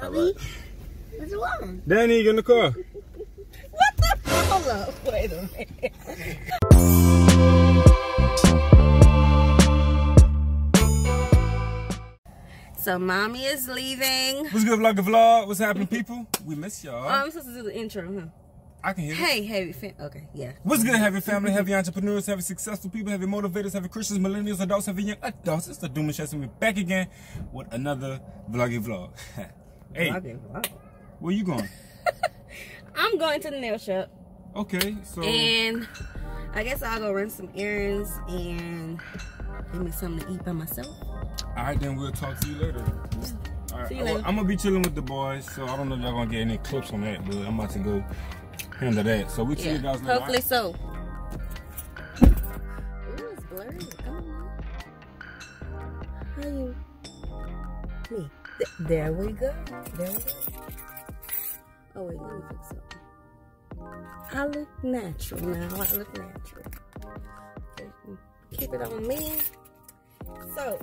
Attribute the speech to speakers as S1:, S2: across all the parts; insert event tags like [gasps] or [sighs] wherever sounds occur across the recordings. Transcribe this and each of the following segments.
S1: Mommy, what's wrong?
S2: Danny, get in the car.
S1: What the? Hold up. Wait a minute. So mommy is leaving.
S2: What's good, vlog vlog? What's happening, people? We miss y'all.
S1: Oh, I'm supposed to do the intro, huh?
S2: I can hear you.
S1: Hey, heavy fan. Okay, yeah.
S2: What's good, heavy family, heavy entrepreneurs, heavy successful people, heavy motivators, heavy Christians, millennials, adults, heavy young adults. It's the Demouchets, and we're back again with another vloggy vlog. [laughs] hey,
S1: Okay, wow.
S2: where you going? [laughs]
S1: I'm going to the nail shop,
S2: Okay, so
S1: and I guess I'll go run some errands and give me something to eat by myself.
S2: all right, then we'll talk to you later. All right,
S1: See you
S2: I-
S1: later.
S2: I'm gonna be chilling with the boys, so I don't know if y'all gonna get any clips on that, but I'm about to go handle that. So we'll see
S1: Yeah,
S2: you guys later.
S1: hopefully so. Ooh, it's blurry. Come on. How you? Me. Th- there we go. There we go. Oh wait, let me fix something. I look natural now. I look natural. Keep it on me. So,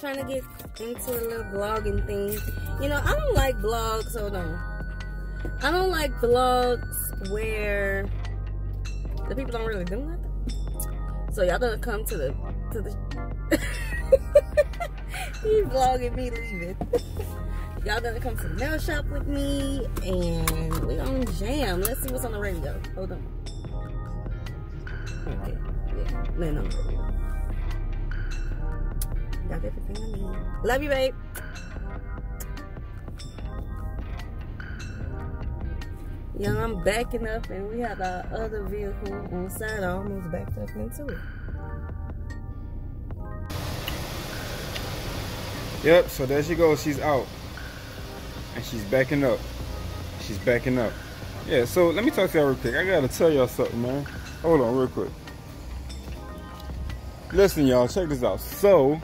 S1: trying to get into a little vlogging thing. You know, I don't like vlogs. Hold on. I don't like vlogs where the people don't really do nothing. So y'all gonna come to the to the He vlogging me leaving. [laughs] y'all gonna come to the nail shop with me and we gonna jam. Let's see what's on the radio. Hold on. Okay. Yeah. No, no. Got everything I need. Love you, babe. Young, I'm backing up and we have our other vehicle on the side. I almost backed up into it.
S2: Yep, so there she goes. She's out. And she's backing up. She's backing up. Yeah, so let me talk to y'all real quick. I gotta tell y'all something, man. Hold on, real quick. Listen, y'all, check this out. So,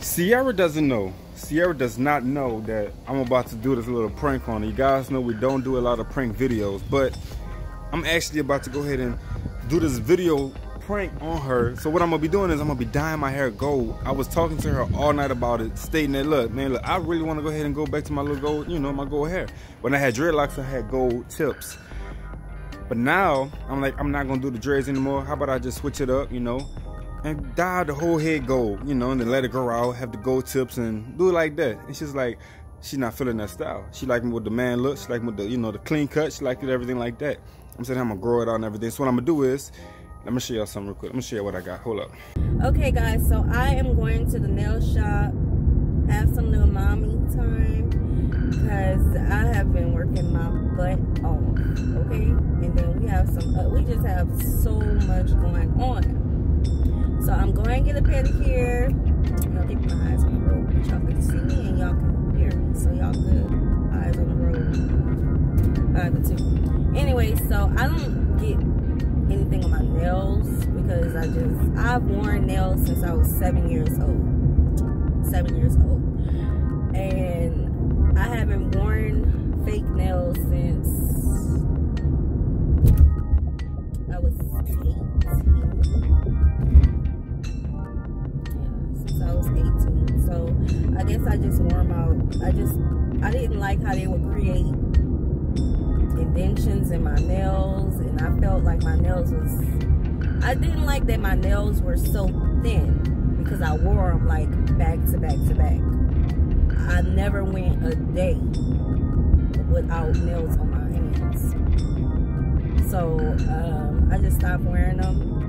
S2: Sierra doesn't know. Sierra does not know that I'm about to do this little prank on her. You guys know we don't do a lot of prank videos, but I'm actually about to go ahead and do this video prank on her. So what I'm gonna be doing is I'm gonna be dyeing my hair gold. I was talking to her all night about it, stating that look, man, look, I really want to go ahead and go back to my little gold, you know, my gold hair. When I had dreadlocks, I had gold tips. But now I'm like, I'm not gonna do the dreads anymore. How about I just switch it up, you know, and dye the whole head gold, you know, and then let it grow out, have the gold tips, and do it like that. And she's like, she's not feeling that style. She like me with the man look. She like me with the, you know, the clean cut. She like it everything like that. I'm saying I'm gonna grow it out and everything. So what I'm gonna do is, let me show y'all something real quick. Let me show you what I got. Hold up.
S1: Okay, guys, so I am going to the nail shop, have some little mommy time, because I have been working my butt off, okay? And then we have some, uh, we just have so much going on. So I'm going to get a pedicure. Know, keep my eyes on the road, but y'all can see me and y'all can hear me, so y'all good. Eyes on the road. Have two. Anyway, so I don't get anything on my nails because I just I've worn nails since I was seven years old. Seven years old. And I haven't worn fake nails since I was 18. Yeah, since I was 18. So I guess I just wore them out. I just I didn't like how they would create indentions in my nails felt like my nails was I didn't like that my nails were so thin because I wore them like back to back to back. I never went a day without nails on my hands. So um, I just stopped wearing them.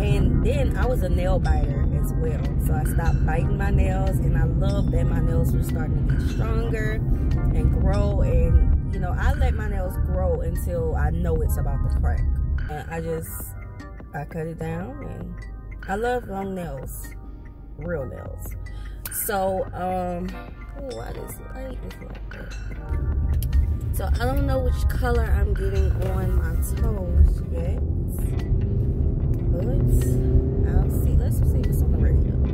S1: And then I was a nail biter as well. So I stopped biting my nails and I love that my nails were starting to get stronger and grow and know, I let my nails grow until I know it's about to crack. And I just, I cut it down and I love long nails, real nails. So, um, oh, why this light is like? So I don't know which color I'm getting on my toes yet. But I'll see. Let's see what's on the radio.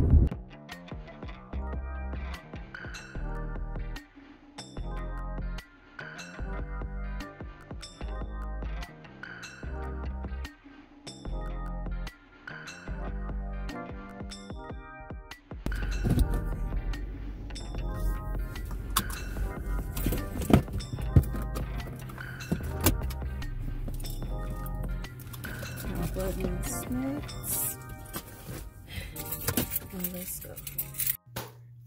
S1: smarts. And let's go.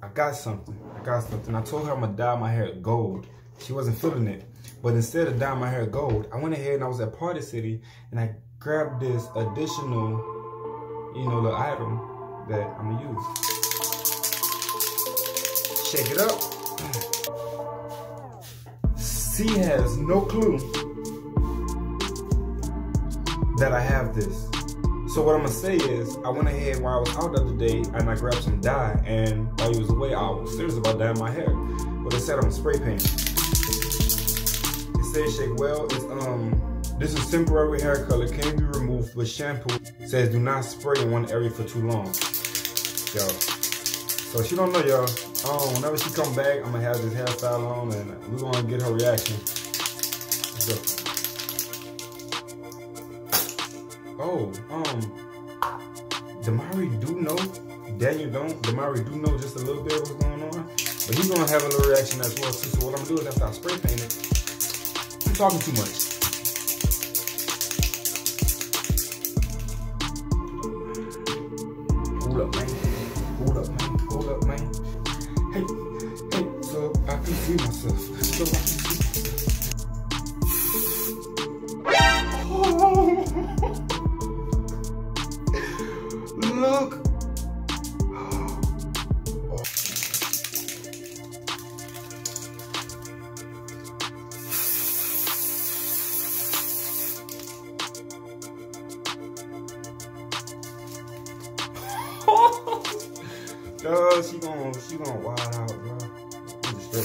S2: I got something. I got something. I told her I'm gonna dye my hair gold. She wasn't feeling it. But instead of dyeing my hair gold, I went ahead and I was at Party City and I grabbed this additional, you know, little item that I'm gonna use. Shake it up. [sighs] C has no clue that I have this. So what I'm gonna say is, I went ahead while I was out the other day and I grabbed some dye and while he was away, I was serious about dyeing my hair. But it said I'm spray paint. It says shake well, it's um, this is temporary hair color, can be removed with shampoo. It says do not spray in one area for too long. Yo. So she don't know y'all. Um, whenever she come back, I'm gonna have this hairstyle on and we're gonna get her reaction. So, Oh, um, Damari do know. Daniel don't. Damari do know just a little bit what's going on. But he's gonna have a little reaction as well too. So what I'm gonna do is after I spray paint it, I'm talking too much. Hold up, man. Yeah,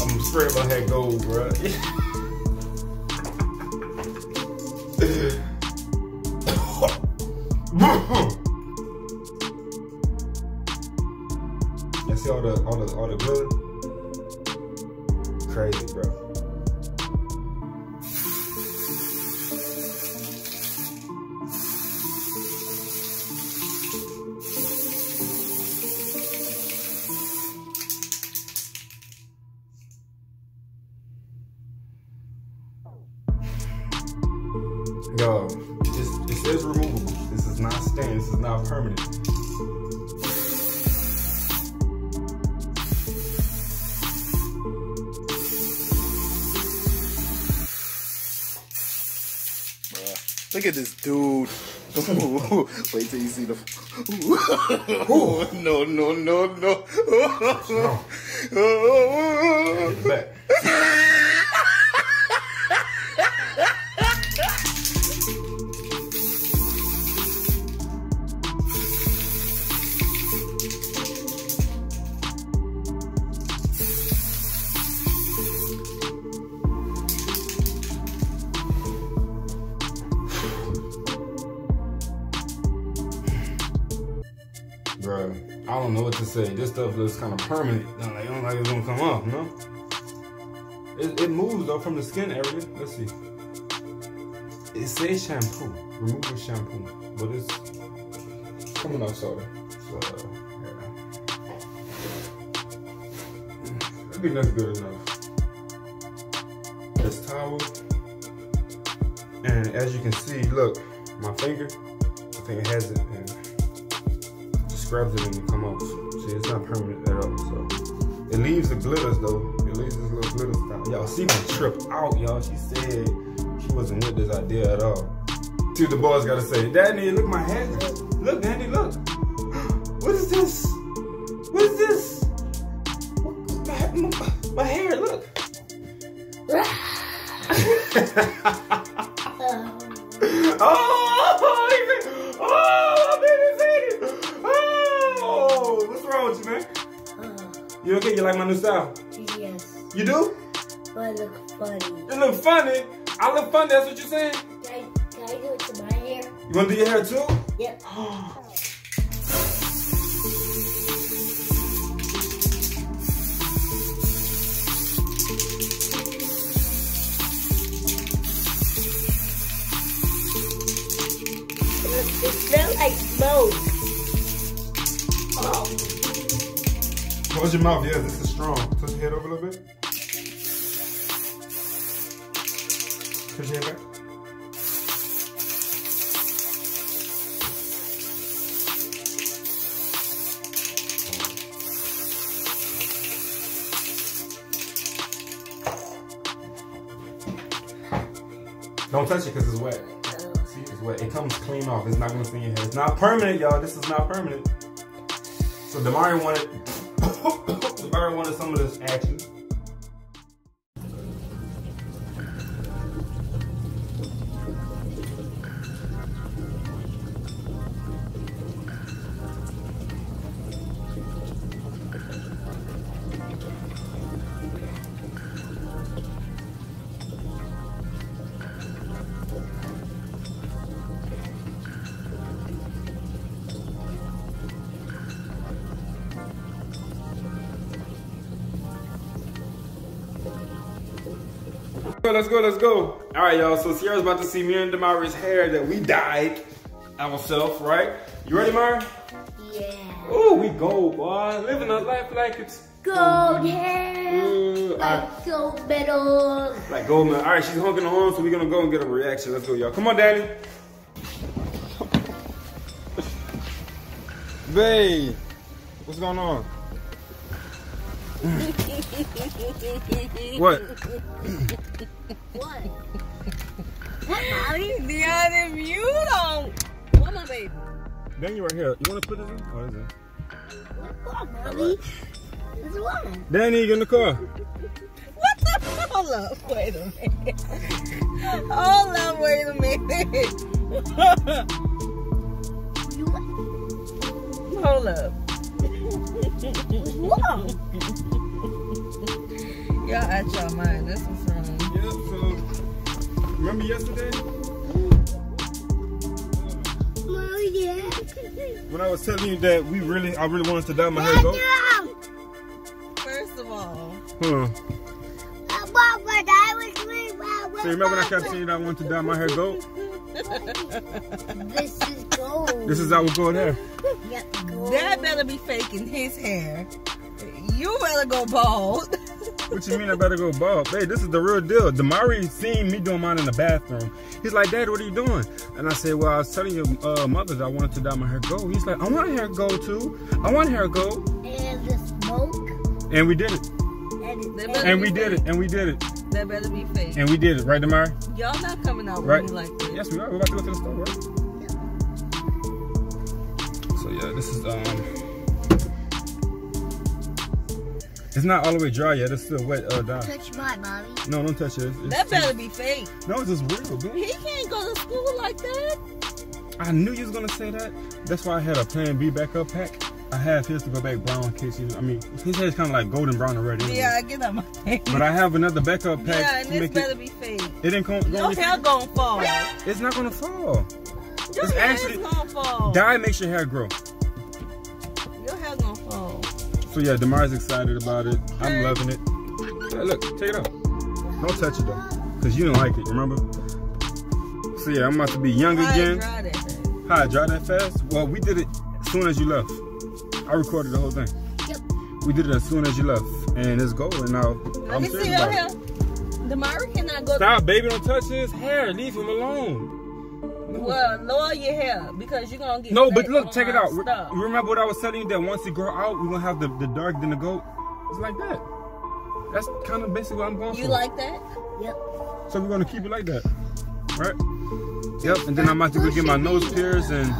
S2: I'm straight my head gold, bro. [laughs] permanent.
S3: Look at this dude. [laughs] Wait till you see the. [laughs] no, no, no, no.
S2: Get [laughs] back. Bro, say. This stuff looks kind of permanent. Like, I don't like it's gonna come off, you know? It, it moves though from the skin area. Let's see. It says shampoo. Remove with shampoo. But it's coming off soda. So, yeah. I think that's good enough. This towel. And as you can see, look, my finger, I think it has it. And just grabs it and it come off. See, it's not permanent at all. So it leaves the glitters though. It leaves this little glitter stuff. Y'all see me trip out, y'all. She said she wasn't with this idea at all. See what the boys gotta say. Daddy, look my hair. Look, Daddy, look. [gasps] What is this? What is this? My, my, my hair, look. [laughs] [laughs] oh, You okay? You like my new style?
S4: Yes,
S2: You do?
S4: but I look funny.
S2: You look funny. I look funny. That's what you're saying.
S4: Can I, can I do it to my hair?
S2: You want to do your hair too?
S4: Yep. It, [gasps] it smells like smoke.
S2: Oh, Close your mouth. yeah, this is strong. Touch your head over a little bit. Touch your head back. Don't touch it because it's wet. See, it's wet. It comes clean off. It's not gonna stay in your head. It's not permanent, y'all. This is not permanent. So Damari wanted Damari wanted some of this action. Let's go, let's go. All right, y'all. So Sierra's about to see me and Damari's hair that we dyed ourselves, right? You ready, Mari?
S4: Yeah.
S2: Oh, we gold, boy. Living a life like it's
S4: Gold hair.
S2: Ooh, all right.
S4: Like gold medal.
S2: like gold, man. All right, she's honking the horn, so we're gonna go and get a reaction. Let's go, y'all. Come on, Daddy. Babe, what's going on? [laughs] what?
S4: What?
S1: Mommy, Deanna, if you don't. What my baby?
S2: Then you right here. You wanna put this in? Oh, this is.
S4: What, mommy? This one.
S2: Danny, get in the car.
S1: What the? Hold up. Wait a minute. [laughs] Hold up. Wait a minute. Hold up.
S4: Wrong?
S1: Y'all at y'all mind. This was wrong.
S2: Yeah, so remember yesterday
S4: Oh, yeah.
S2: when I was telling you that we really, I really wanted to dye my hair gold?
S1: First of all,
S2: Huh. So you remember when I kept saying that I wanted to dye my hair gold?
S4: This is gold.
S2: This is our gold hair.
S4: Yep, gold.
S1: Dad better be faking his hair. You better go bald.
S2: What you mean I better go bald? Hey, this is the real deal. Damari seen me doing mine in the bathroom. He's like, Dad, what are you doing? And I said, Well, I was telling your uh, mother that I wanted to dye my hair gold. He's like, I want hair gold too. I want hair gold.
S4: And the smoke.
S2: And we did it.
S4: And
S1: They
S4: it
S1: better
S2: And
S1: be
S2: we did it. And we did it.
S1: That better be fake.
S2: And we did it. Right, Damari?
S1: Y'all not coming out
S2: Right?
S1: with me like this.
S2: Yes, we are. We're about to go to the store, right? So yeah, this is um. It's not all the way dry yet. It's still wet. Uh, dye.
S4: touch my mommy.
S2: No, don't touch it. It's,
S1: That
S2: it's,
S1: better be fake.
S2: no, it's just real, dude.
S1: He can't go to school like that.
S2: I knew you was gonna say that. That's why I had a Plan B backup pack. I have his to go back brown in case you. I mean, his hair's kind of like golden brown already. anyway.
S1: Yeah, I get that. my.
S2: But I have another backup pack
S1: Yeah, and this
S2: make
S1: better
S2: it.
S1: be fake.
S2: It didn't come.
S1: Your hair gonna fall.
S2: It's not gonna fall.
S1: Your
S2: It's
S1: hair
S2: actually-
S1: is gonna fall.
S2: Dye makes your hair grow. So yeah, Damari's excited about it. I'm loving it. Hey, look, take it out. Don't touch it though, cause you didn't like it. Remember? So yeah, I'm about to be young
S1: Why
S2: again.
S1: dry?
S2: How I dry that fast? Well, we did it as soon as you left. I recorded the whole thing.
S4: Yep.
S2: We did it as soon as you left, and it's golden now.
S1: Let
S2: I'm
S1: me see
S2: serious
S1: your
S2: about it.
S1: Damari cannot go.
S2: Stop, baby! Don't touch his hair. Leave him alone.
S1: Well, lower your hair because you're gonna get.
S2: No, but look, check it out. Re-
S1: stuff.
S2: Remember what I was telling you that once you grow out, we're gonna have the, the dark then the gold. It's like that. That's kind of basically what I'm going
S1: You
S2: for.
S1: You like that?
S4: Yep.
S2: So we're gonna keep it like that, right? Yep. And then I'm about to go get my nose pierced and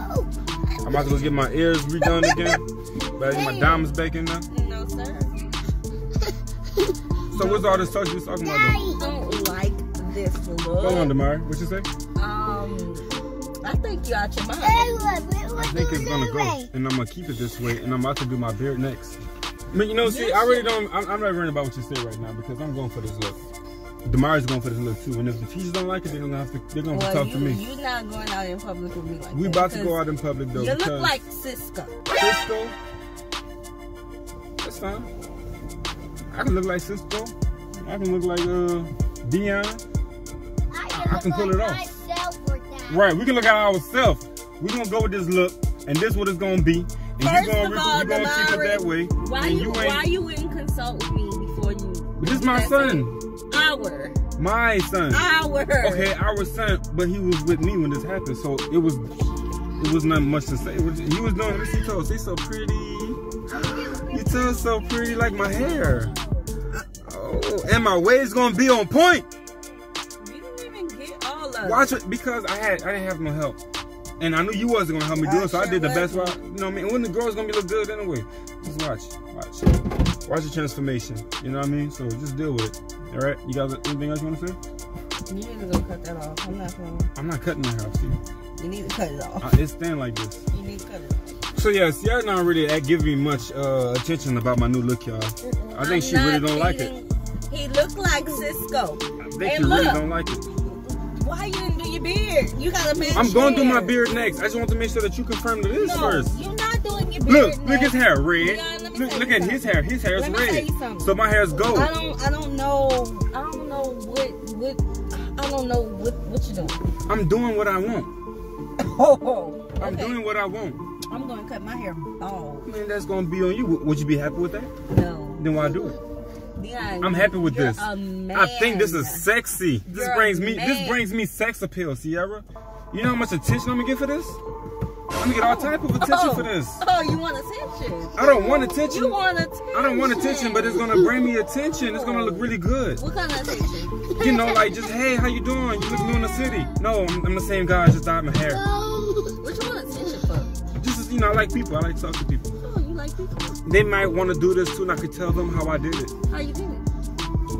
S2: I'm about to go get my ears redone again. But I get my diamonds back in there.
S1: No, sir. [laughs]
S2: So what's all this talk you was talking about? Though?
S1: Don't like this look.
S2: Go on, Damari. What you say?
S1: Um, I think you out your mind.
S2: I think it's gonna go, and I'm gonna keep it this way, and I'm about to do my beard next. I mean, you know, see, I really don't. I'm, I'm not worrying about what you say right now because I'm going for this look. Damari's going for this look too, and if the teachers don't like it, they're gonna have to. They're gonna
S1: Well,
S2: talk
S1: you,
S2: to me.
S1: you're not going out in public with me like
S2: We
S1: that.
S2: about to go out in public though.
S1: You
S2: because
S1: look like Sisqo.
S2: Sisqo. That's fine. I can look like Sisqo. I can look like uh Dion. I can pull it off. Right, we can look at ourselves. We're gonna go with this look, and this what it's gonna be. and
S1: First
S2: you gonna,
S1: of all,
S2: you gonna treat it that way.
S1: Why you,
S2: ain't.
S1: why you wouldn't consult with me before you?
S2: This is my son.
S1: Our.
S2: My son.
S1: Our.
S2: Okay, our son, but he was with me when this happened, so it was it was not much to say. It was- he was doing this. He told, "Say so pretty." You told so pretty like my hair. Oh, and my wave's gonna be on point.
S1: You didn't even get all of
S2: Watch
S1: it.
S2: because I had I didn't have no help, and I knew you wasn't gonna help me do it, so I did the best. Route. You know what I mean? When the girl's gonna be look good anyway. Just watch, watch, watch the transformation. You know what I mean? So just deal with it. All right? You guys anything else you wanna say?
S1: You need to go cut that off. I'm not playing.
S2: I'm not cutting the hair. See,
S1: You need to cut it off.
S2: I, it's staying like this.
S1: You need to cut it off.
S2: So yeah, Sierra not really giving me much uh, attention about my new look, y'all. I think
S1: I'm
S2: she really don't like it.
S1: He looked like Sisqo.
S2: I think
S1: Hey,
S2: she really don't like it.
S1: Why you didn't do your beard? You gotta match
S2: I'm going to do my beard next. I just want to make sure that you confirm that it is
S1: No,
S2: first.
S1: you're not doing your beard.
S2: Look, look at
S1: his
S2: hair red.
S1: Yeah,
S2: look look at his hair. His hair is
S1: Let me tell
S2: red. So my hair is gold.
S1: I don't. I don't know. I don't know what. What. I don't know what. What you doing?
S2: I'm doing what I want. [laughs]
S1: Oh.
S2: I'm doing what I want.
S1: I'm gonna cut my hair bald.
S2: Man, that's gonna be on you. Would- Would you be happy with that?
S1: No.
S2: Then why do it?
S1: Dion,
S2: I'm happy with this. I think this is sexy. This
S1: You're
S2: brings me. This brings me sex appeal, Sierra. You know how much attention I'm gonna get for this? I'm gonna get all type of attention
S1: oh.
S2: for this.
S1: Oh, you want attention?
S2: I don't want attention.
S1: You want attention?
S2: I don't want attention, but it's gonna bring me attention. It's gonna look really good.
S1: What kind of attention?
S2: You know, like just hey, how you doing? You look new in the city. No, I'm, I'm the same guy. I just dyed my hair.
S1: What you want attention for?
S2: Just you know, I like people. I like to talk to people.
S1: Like?
S2: They might want to do this too, and I could tell them how I did it.
S1: How you did it?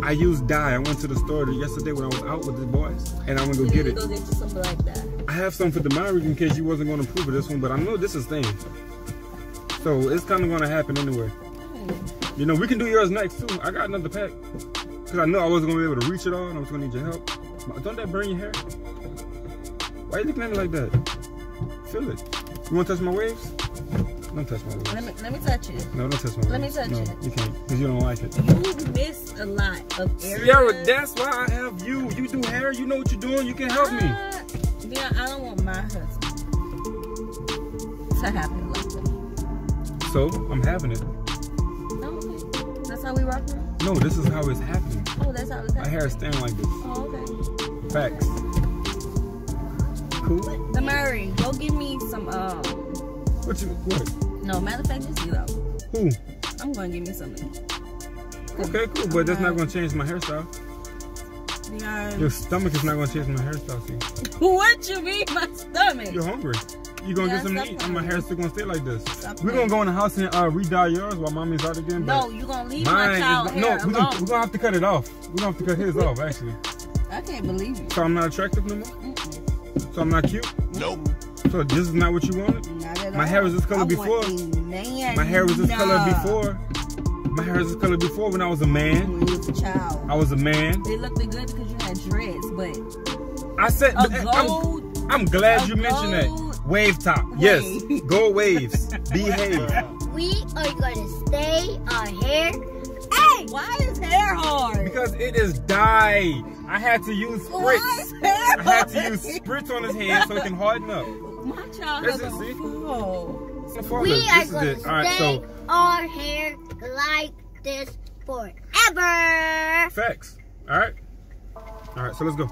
S2: I used dye. I went to the store yesterday when I was out with the boys, and I'm gonna go get it.
S1: Go get you some black dye.
S2: I have some for Damari in case you wasn't gonna prove it this one, but I know this is staying. So it's kind of gonna happen anyway. You know, we can do yours next too. I got another pack. Cause I know I wasn't gonna be able to reach it all and I was gonna need your help. Don't that burn your hair? Why are you looking at me like that? Feel it. You wanna touch my waves? Don't touch my waves.
S1: Let me let me touch it.
S2: No, don't touch my waves.
S1: Let me touch
S2: no,
S1: it.
S2: you can't, cause you don't like it.
S1: You miss a lot of areas.
S2: Sierra, that's why I have you. You do hair, you know what you're doing, you can help me.
S1: Uh, yeah, I don't want my husband to happen like that.
S2: So, I'm having it.
S1: Okay. That's how we rock now?
S2: No, this is how it's happening.
S1: Oh, that's how it's happening?
S2: My hair is staying like this.
S1: Oh, okay.
S2: Facts. Cool.
S1: Damari, go give me some. Um,
S2: What you what?
S1: no, matter of fact, just get out.
S2: Who?
S1: I'm gonna give me something.
S2: Okay, cool, but that's not gonna change my hairstyle.
S1: Yeah.
S2: Your stomach is not gonna change my hairstyle. See,
S1: What you mean, my stomach?
S2: you're hungry. You gonna
S1: Yeah,
S2: get something to eat, and my
S1: playing.
S2: hair's still gonna stay like this.
S1: Stop
S2: We're gonna go in the house and uh, re-dye yours while mommy's out again.
S1: No,
S2: but
S1: you gonna leave
S2: mine
S1: my
S2: is
S1: child
S2: no.
S1: hair
S2: We're
S1: alone.
S2: gonna, we're gonna have to cut it off. We're gonna have to cut his off actually.
S1: I can't believe you.
S2: So I'm not attractive no more.
S1: Mm-mm.
S2: So I'm not cute.
S3: Nope.
S2: So this is not what you wanted.
S1: Not
S2: My hair was this color
S1: I
S2: before.
S1: Want man.
S2: My hair was this color before. My hair was this color before when I was a man.
S1: When you was a child.
S2: I was a man.
S1: They looked good because you had dreads, but
S2: I said,
S1: a
S2: I'm,
S1: gold.
S2: I'm glad
S1: a
S2: you mentioned that. Wave top. Yes.
S1: wave.
S2: Go waves. [laughs] Behave.
S4: We are gonna stay our hair.
S1: Hey, why is hair hard?
S2: Because it is dye. I had to use
S1: why
S2: spritz.
S1: is hair
S2: I had to use spritz on his head so it can harden up.
S1: My child
S2: That's
S1: has
S2: it,
S1: a
S2: see?
S1: fall.
S2: It's a father.
S4: We are
S2: this is
S4: gonna
S2: it. All right,
S4: stay
S2: so
S4: our hair like this forever.
S2: facts. All right. All right, so let's go.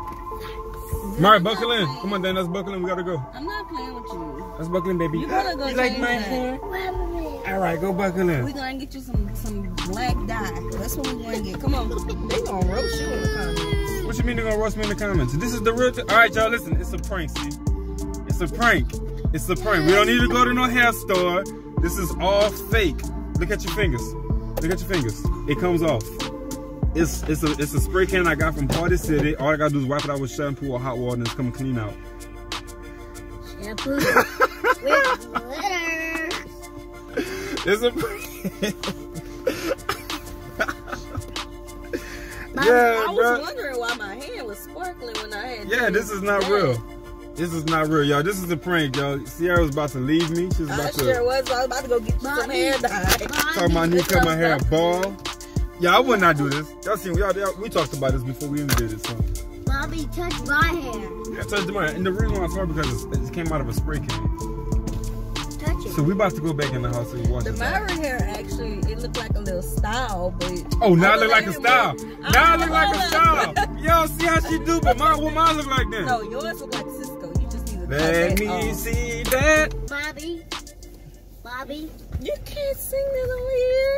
S2: Mari, buckle in. Come on, Dan. Let's buckle in. We gotta go.
S1: I'm not playing with you.
S2: Let's buckle in, baby.
S1: You better go
S2: You like
S1: change
S2: my
S1: that.
S2: hair? All right, go buckle in.
S1: We're gonna get you some some black dye. That's what we're gonna get. Come on. They gonna roast you in the comments.
S2: What you mean they're gonna roast me in the comments? This is the real thing. All right, y'all, listen. It's a prank, see? It's a prank. It's a prank. We don't need to go to no hair store. This is all fake. Look at your fingers. Look at your fingers. It comes off. It's it's a it's a spray can I got from Party City. All I gotta do is wipe it out with shampoo or hot water and it's coming clean out.
S4: Shampoo [laughs] with glitter.
S2: It's a prank. [laughs]
S1: I,
S2: Yeah,
S1: I was
S2: bruh.
S1: wondering why my hand was sparkling when I had.
S2: Yeah, this is not real. This is not real, y'all. This is a prank, y'all. Sierra was about to leave me. She was about I to.
S1: sure was. I was about to go get my some hair dye.
S2: Talking about need cut my hair ball. Yeah, I would not do this. Y'all seen, y'all, we talked about this before we even did this. So.
S4: Bobby touched my hair.
S2: Yeah, touched my hair. And the reason why it's hard because it came out of a spray can. So we about to go back in the house and watch
S1: the Myra hair. Actually, it looked like a little style, but
S2: oh, now it look like a style. Now it look like a style. Yo, see how she do, but my what mine look like then?
S1: No, yours look like
S2: let me
S1: all. Oh.
S2: see that.
S4: Bobby. Bobby.
S1: You can't sing that over here.